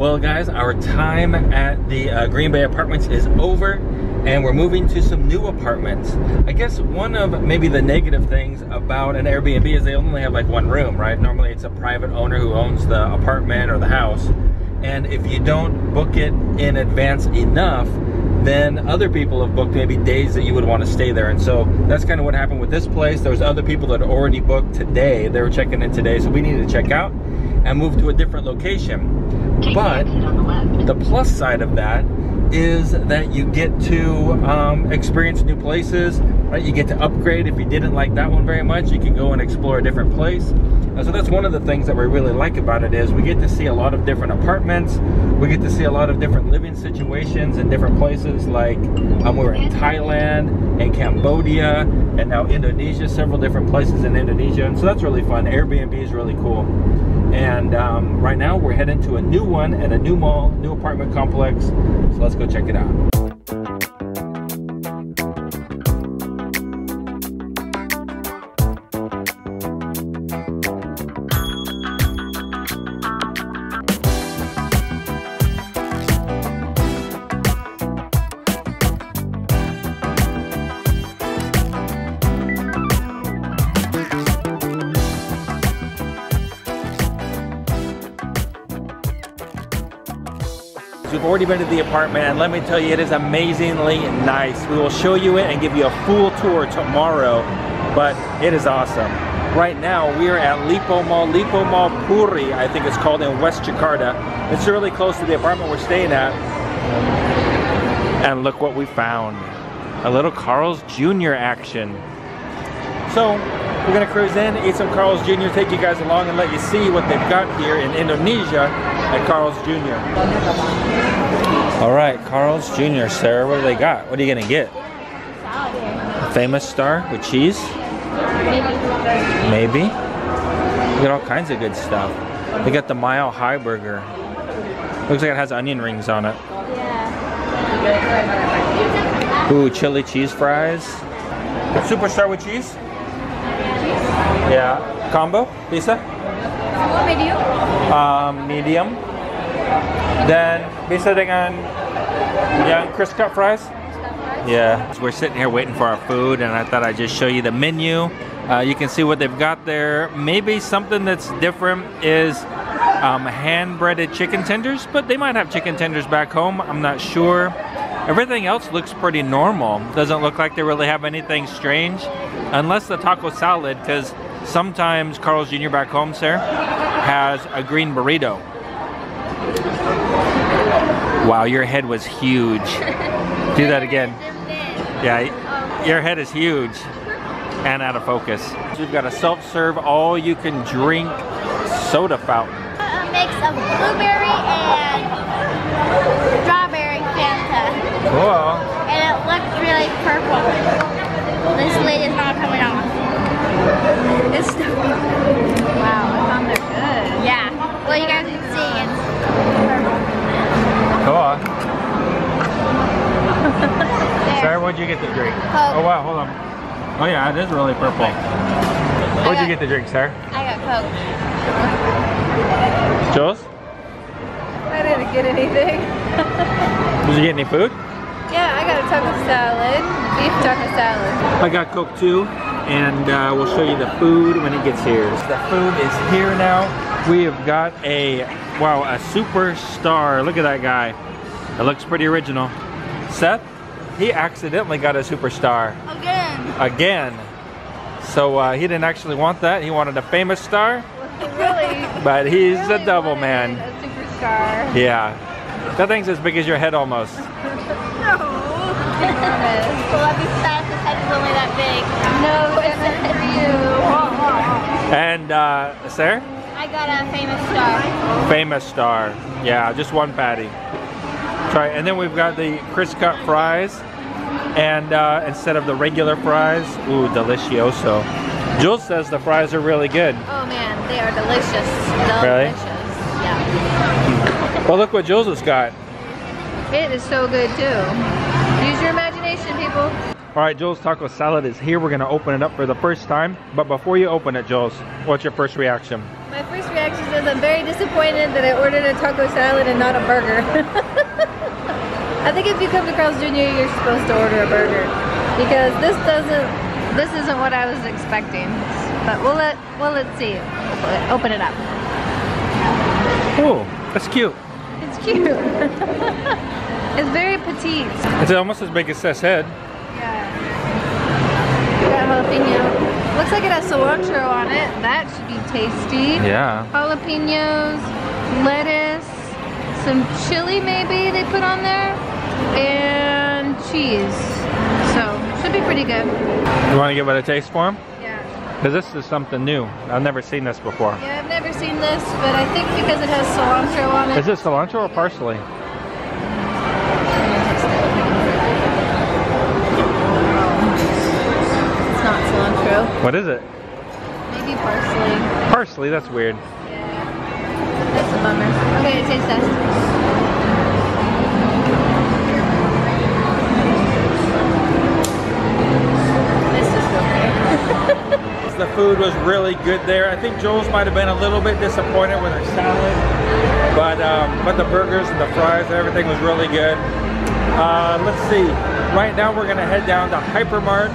Well, guys, our time at the uh, Green Bay Apartments is over and we're moving to some new apartments. I guess one of maybe the negative things about an Airbnb is they only have like one room, right? Normally it's a private owner who owns the apartment or the house. And if you don't book it in advance enough, then other people have booked maybe days that you would want to stay there. And so that's kind of what happened with this place. There was other people that already booked today. They were checking in today, so we needed to check out and move to a different location. But the plus side of that is that you get to um, experience new places, right? You get to upgrade. If you didn't like that one very much, you can go and explore a different place. Uh, so that's one of the things that we really like about it is we get to see a lot of different apartments. We get to see a lot of different living situations in different places like um, we were in Thailand and Cambodia and now Indonesia, several different places in Indonesia. And so that's really fun. Airbnb is really cool. And um, right now we're heading to a new one at a new mall, new apartment complex. So let's go check it out. We've already been to the apartment and let me tell you, it is amazingly nice. We will show you it and give you a full tour tomorrow, but it is awesome. Right now, we are at Lippo Mall, Lippo Mall Puri, I think it's called in West Jakarta. It's really close to the apartment we're staying at. And look what we found. A little Carl's Jr. action. So, we're gonna cruise in, eat some Carl's Jr., take you guys along and let you see what they've got here in Indonesia at Carl's Jr. All right, Carl's Jr., Sarah, what do they got? What are you gonna get? Famous star with cheese? Maybe. You got all kinds of good stuff. They got the Mile High Burger. Looks like it has onion rings on it. Yeah. Ooh, chili cheese fries. Superstar with cheese? Yeah. Combo? Bisa? Semua medium? Um, medium. Then bisa dengan yang crisp cut fries? Yeah. We're sitting here waiting for our food and I thought I'd just show you the menu. Uh, you can see what they've got there. Maybe something that's different is um, hand breaded chicken tenders, but they might have chicken tenders back home. I'm not sure. Everything else looks pretty normal. Doesn't look like they really have anything strange, unless the taco salad, because sometimes Carl's Jr. back home, sir, has a green burrito. Wow, your head was huge. Do that again. Yeah, your head is huge and out of focus. We've got a self-serve, all-you-can-drink soda fountain. A mix of blueberry and strawberry Fanta. Cool. And it looks really purple. This lid is not coming off. It's still Wow, I found they're good. Yeah. Well, you guys can see it. purple. on. Sarah, what'd you get to drink? Coke. Oh wow, hold on. Oh yeah, it is really purple. What'd you get to drink, Sarah? I got Coke. Jules? I didn't get anything. Did you get any food? yeah, I got a taco salad, beef taco salad. I got Coke too, and uh, we'll show you the food when it gets here. The food is here now. We have got a, wow, a superstar. Look at that guy. It looks pretty original. Seth, he accidentally got a superstar Again. again. So uh, he didn't actually want that. He wanted a famous star, Really? but he's really a double man. A superstar. Yeah. That thing's as big as your head almost. No. Well, I'd be sad if his head was only that big. no, that's for you. And uh, Sarah? I got a famous star. Famous star. Yeah, just one patty. Try, and then we've got the crisp cut fries, and uh, instead of the regular fries, ooh, delicioso. Jules says the fries are really good. Oh man, they are delicious. Really? Yeah. Well, look what Jules has got. It is so good too. Use your imagination, people. All right, Jules' taco salad is here. We're gonna open it up for the first time. But before you open it, Jules, what's your first reaction? My first reaction is I'm very disappointed that I ordered a taco salad and not a burger. I think if you come to Carl's Jr., you're supposed to order a burger because this doesn't, this isn't what I was expecting. But we'll let, well, let's see. Open it up. Oh, that's cute. It's cute. it's very petite. It's almost as big as Seth's head. Yeah. Got jalapeno. Looks like it has cilantro on it. That should be tasty. Yeah. Jalapenos, lettuce, some chili maybe they put on there, and cheese. So, should be pretty good. You want to give it a taste for? Yeah. Because this is something new. I've never seen this before. Yeah, I've never seen this, but I think because it has cilantro on it. Is it cilantro or parsley? It's not cilantro. What is it? Maybe parsley. Parsley, that's weird. Yeah. That's a bummer. Okay, taste test. This. The food was really good there. I think Jules' might have been a little bit disappointed with her salad, but um, but the burgers and the fries and everything was really good. Uh, let's see. Right now we're gonna head down to Hypermart.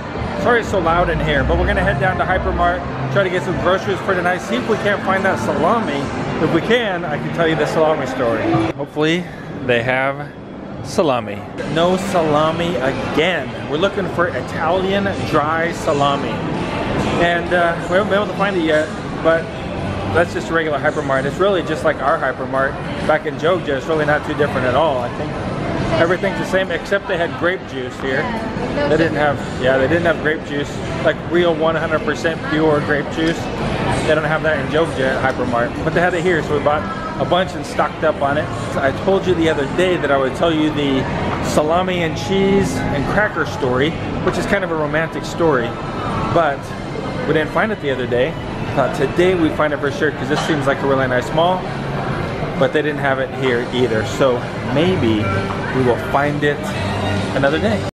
Sorry it's so loud in here, but we're gonna head down to Hypermart, try to get some groceries for tonight. See if we can't find that salami. If we can, I can tell you the salami story. Hopefully they have salami. No salami again. We're looking for Italian dry salami. And uh, we haven't been able to find it yet, but that's just a regular hypermart. It's really just like our hypermart back in Jogja. It's really not too different at all. I think everything's the same except they had grape juice here. They didn't have, yeah, they didn't have grape juice, like real 100% pure grape juice. They don't have that in Jogja at hypermart, but they had it here, so we bought a bunch and stocked up on it. So I told you the other day that I would tell you the salami and cheese and cracker story, which is kind of a romantic story, but we didn't find it the other day. Uh, today we find it for sure because this seems like a really nice mall, but they didn't have it here either. So maybe we will find it another day.